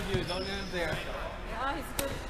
Told you, don't leave him there. Yeah, he's good.